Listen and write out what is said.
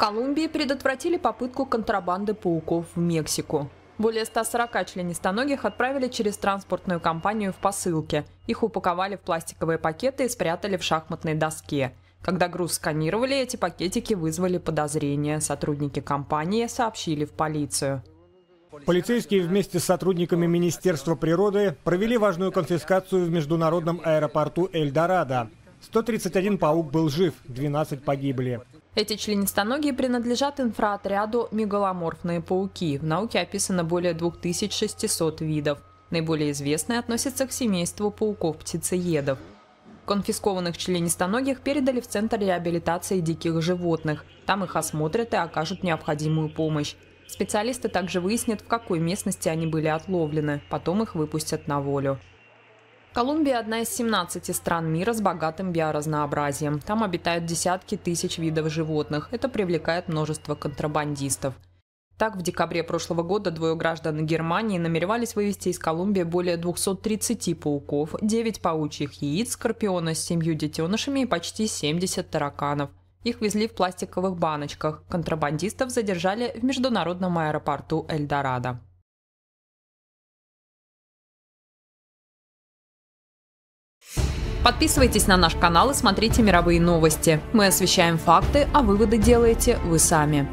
Колумбии предотвратили попытку контрабанды пауков в Мексику. Более 140 членистоногих отправили через транспортную компанию в посылке. Их упаковали в пластиковые пакеты и спрятали в шахматной доске. Когда груз сканировали, эти пакетики вызвали подозрения. Сотрудники компании сообщили в полицию. Полицейские вместе с сотрудниками Министерства природы провели важную конфискацию в международном аэропорту Эльдорадо. 131 паук был жив, 12 погибли. Эти членистоногие принадлежат инфроотряду мегаломорфные пауки. В науке описано более 2600 видов. Наиболее известные относятся к семейству пауков-птицеедов. Конфискованных членистоногих передали в Центр реабилитации диких животных. Там их осмотрят и окажут необходимую помощь. Специалисты также выяснят, в какой местности они были отловлены. Потом их выпустят на волю. Колумбия – одна из 17 стран мира с богатым биоразнообразием. Там обитают десятки тысяч видов животных. Это привлекает множество контрабандистов. Так, в декабре прошлого года двое граждан Германии намеревались вывести из Колумбии более 230 пауков, 9 паучьих яиц, скорпиона с семью детенышами и почти 70 тараканов. Их везли в пластиковых баночках. Контрабандистов задержали в международном аэропорту Эльдорадо. Подписывайтесь на наш канал и смотрите мировые новости. Мы освещаем факты, а выводы делаете вы сами.